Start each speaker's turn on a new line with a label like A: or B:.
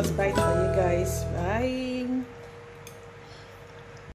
A: else bite for you guys.